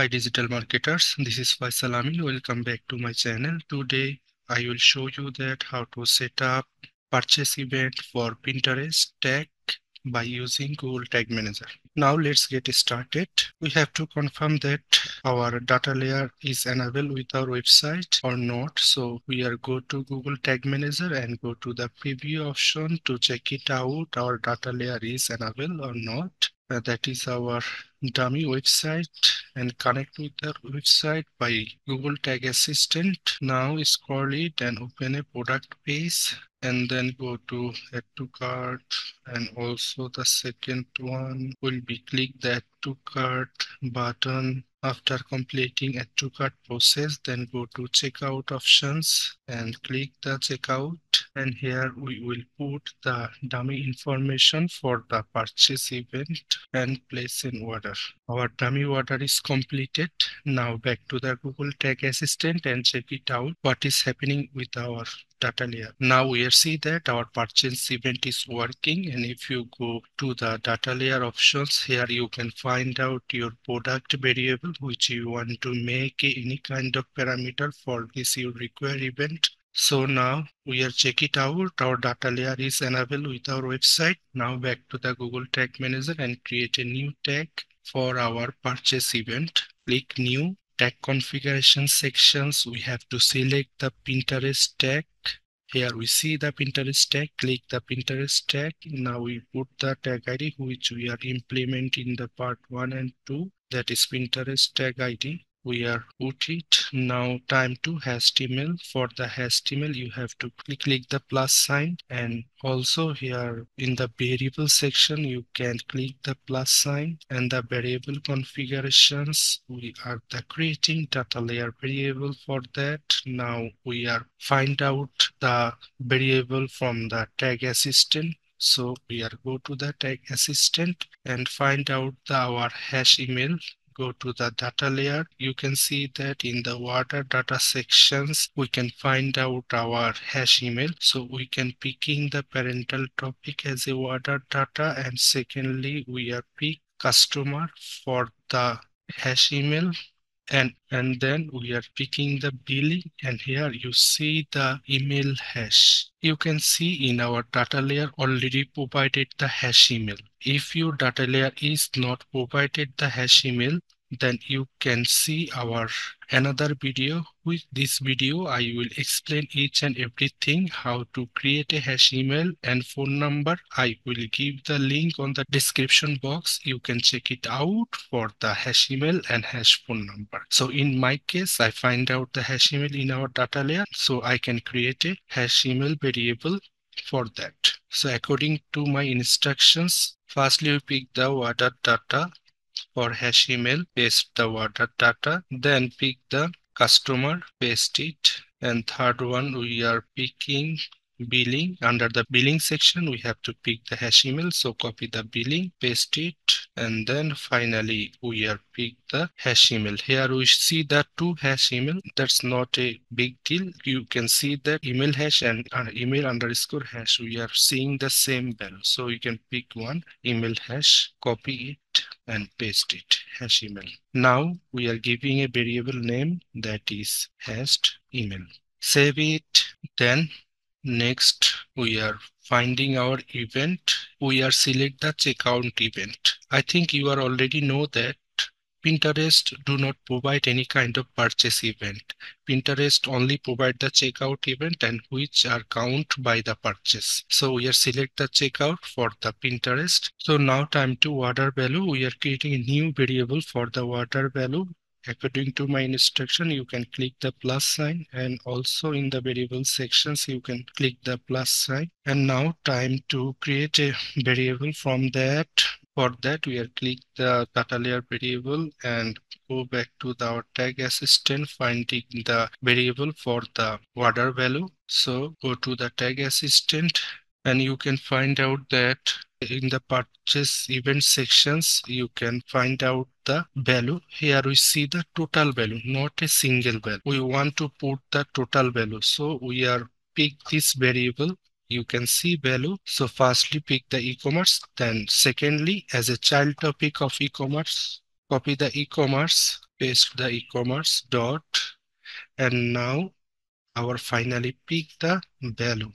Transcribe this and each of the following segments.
Hi digital marketers, this is Faisal Amin. Welcome back to my channel. Today I will show you that how to set up purchase event for Pinterest tag by using Google Tag Manager. Now let's get started. We have to confirm that our data layer is enabled with our website or not. So we are go to Google Tag Manager and go to the preview option to check it out. Our data layer is enabled or not. Uh, that is our dummy website and connect with the website by Google Tag Assistant. Now scroll it and open a product page and then go to add to cart and also the second one will be click the add to cart button after completing add to cart process then go to checkout options and click the checkout and here we will put the dummy information for the purchase event and place in order our dummy order is completed now back to the google tag assistant and check it out what is happening with our data layer. Now we see that our purchase event is working and if you go to the data layer options here you can find out your product variable which you want to make any kind of parameter for this you require event. So now we are check it out. Our data layer is enabled with our website. Now back to the Google Tag Manager and create a new tag for our purchase event. Click new tag configuration sections, we have to select the Pinterest tag. Here we see the Pinterest tag, click the Pinterest tag. Now we put the tag ID which we are implementing in the part one and two, that is Pinterest tag ID we are it. Now time to html for the html you have to click, click the plus sign. And also here in the variable section you can click the plus sign. And the variable configurations we are the creating data layer variable for that. Now we are find out the variable from the tag assistant. So we are go to the tag assistant and find out the, our hash email go to the data layer, you can see that in the order data sections, we can find out our hash email. So we can picking the parental topic as a order data. And secondly, we are pick customer for the hash email and and then we are picking the billing and here you see the email hash you can see in our data layer already provided the hash email. If your data layer is not provided the hash email then you can see our another video. With this video i will explain each and everything how to create a hash email and phone number. I will give the link on the description box. You can check it out for the hash email and hash phone number. So in my case i find out the hash email in our data layer so i can create a hash email variable for that. So according to my instructions firstly we pick the order data for hash email, paste the order data, then pick the customer, paste it. And third one, we are picking billing. Under the billing section, we have to pick the hash email. So copy the billing, paste it, and then finally we are pick the hash email. Here we see the two hash email. That's not a big deal. You can see that email hash and uh, email underscore hash. We are seeing the same value. So you can pick one email hash, copy it and paste it hash email. Now we are giving a variable name that is hashed email. Save it. Then next we are finding our event. We are select the checkout event. I think you are already know that Pinterest do not provide any kind of purchase event. Pinterest only provide the checkout event and which are count by the purchase. So we are select the checkout for the Pinterest. So now time to order value. We are creating a new variable for the order value. According to my instruction, you can click the plus sign and also in the variable sections, you can click the plus sign. And now time to create a variable from that for that, we are click the data layer variable and go back to the, our tag assistant, finding the variable for the order value. So go to the tag assistant and you can find out that in the purchase event sections, you can find out the value. Here we see the total value, not a single value. We want to put the total value. So we are pick this variable you can see value. So firstly pick the e-commerce. Then secondly, as a child topic of e-commerce, copy the e-commerce, paste the e-commerce dot, and now our finally pick the value.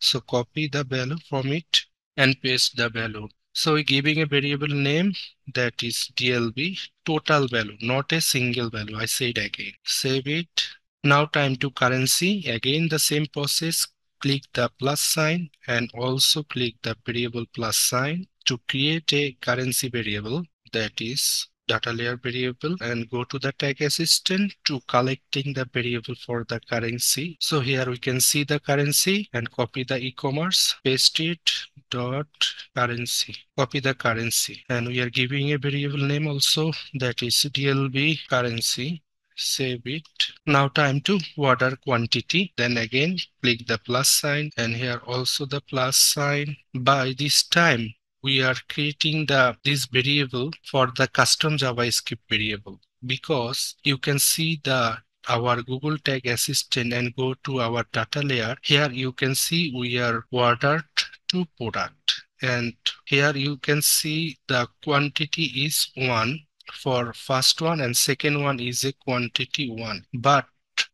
So copy the value from it and paste the value. So we're giving a variable name that is DLV total value, not a single value. I say it again, save it. Now time to currency. Again, the same process. Click the plus sign and also click the variable plus sign to create a currency variable that is data layer variable and go to the tag assistant to collecting the variable for the currency. So here we can see the currency and copy the e-commerce, paste it dot currency, copy the currency and we are giving a variable name also that is DLV currency save it. Now time to order quantity. Then again click the plus sign. And here also the plus sign. By this time we are creating the this variable for the custom javascript variable. Because you can see the our google tag assistant and go to our data layer. Here you can see we are ordered to product. And here you can see the quantity is one for first one and second one is a quantity one but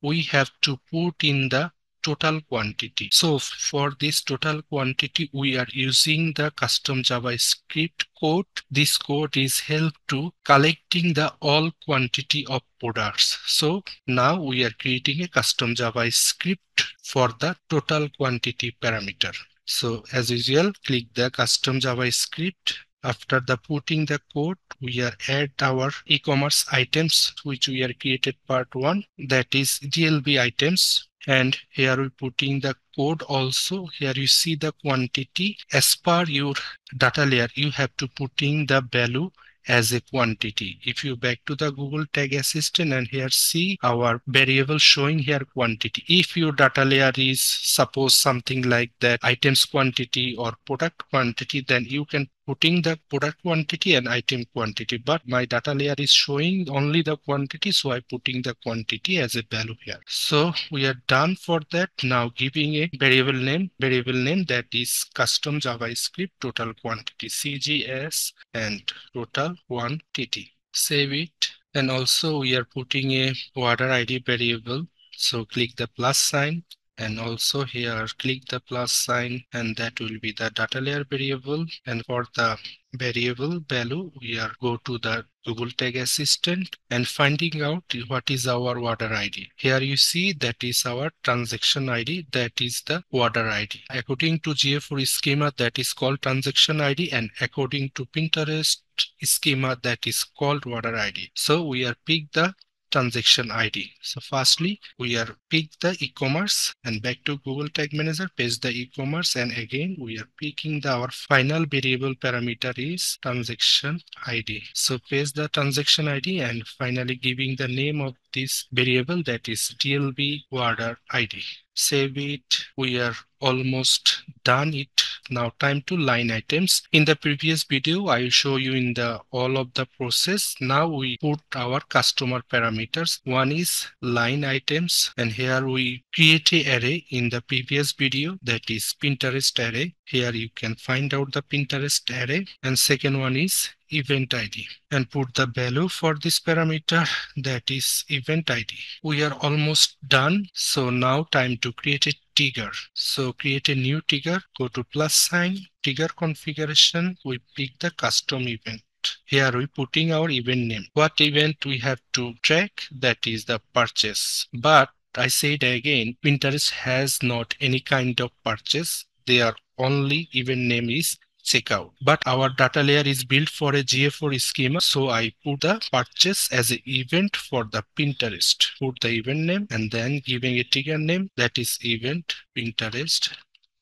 we have to put in the total quantity. So for this total quantity, we are using the custom JavaScript code. This code is help to collecting the all quantity of products. So now we are creating a custom JavaScript for the total quantity parameter. So as usual, click the custom JavaScript after the putting the code we are add our e-commerce items which we are created part one that is dlv items and here we putting the code also here you see the quantity as per your data layer you have to putting the value as a quantity. If you back to the Google Tag Assistant and here see our variable showing here quantity. If your data layer is suppose something like that items quantity or product quantity, then you can putting the product quantity and item quantity. But my data layer is showing only the quantity. So I'm putting the quantity as a value here. So we are done for that. Now giving a variable name, variable name that is custom JavaScript total quantity CJS and total quantity. Save it. And also we are putting a order ID variable. So click the plus sign and also here click the plus sign and that will be the data layer variable. And for the variable value we are go to the google tag assistant and finding out what is our order id here you see that is our transaction id that is the order id according to ga4 schema that is called transaction id and according to pinterest schema that is called order id so we are pick the transaction ID. So firstly, we are pick the e-commerce and back to Google Tag Manager, paste the e-commerce and again we are picking the our final variable parameter is transaction ID. So paste the transaction ID and finally giving the name of this variable that is DLV order ID. Save it. We are almost done it. Now time to line items. In the previous video i will show you in the all of the process. Now we put our customer parameters. One is line items and here we create a array in the previous video that is pinterest array here you can find out the pinterest array. And second one is event id and put the value for this parameter that is event id we are almost done. So now time to create a trigger. So create a new trigger. Go to plus sign trigger configuration. We pick the custom event. Here we putting our event name. What event we have to track? That is the purchase. But I say it again, Pinterest has not any kind of purchase. Their only event name is checkout. But our data layer is built for a GA4 schema. So I put the purchase as an event for the Pinterest. Put the event name and then giving a trigger name that is event Pinterest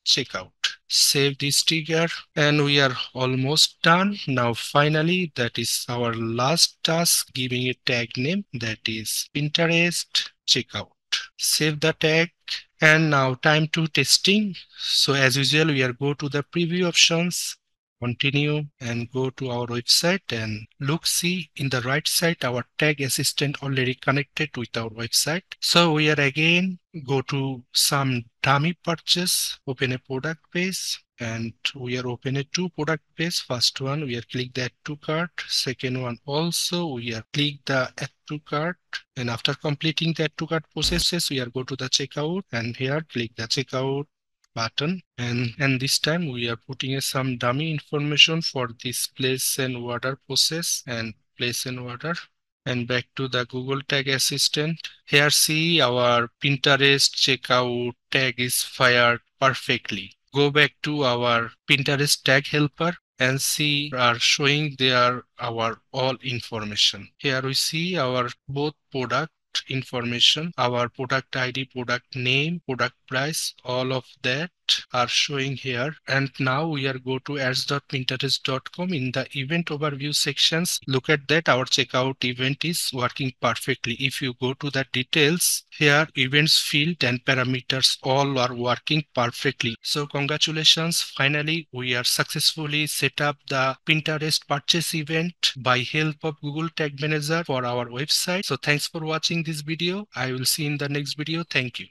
checkout save this trigger and we are almost done now finally that is our last task giving a tag name that is pinterest checkout save the tag and now time to testing. So as usual we are go to the preview options continue and go to our website and look see in the right side our tag assistant already connected with our website. So we are again go to some dummy purchase open a product page and we are open a two product page. First one we are click that to cart. Second one also we are click the add to cart. And after completing that to cart processes we are go to the checkout. And here click the checkout button and and this time we are putting in some dummy information for this place and order process and place and order and back to the Google Tag Assistant. Here see our Pinterest checkout tag is fired perfectly go back to our Pinterest tag helper and see are showing there our all information. Here we see our both information, our product ID, product name, product price, all of that are showing here. And now we are go to ads.pinterest.com in the event overview sections. Look at that. Our checkout event is working perfectly. If you go to the details here, events field and parameters all are working perfectly. So congratulations. Finally, we are successfully set up the Pinterest purchase event by help of Google Tag Manager for our website. So thanks for watching this video. I will see in the next video. Thank you.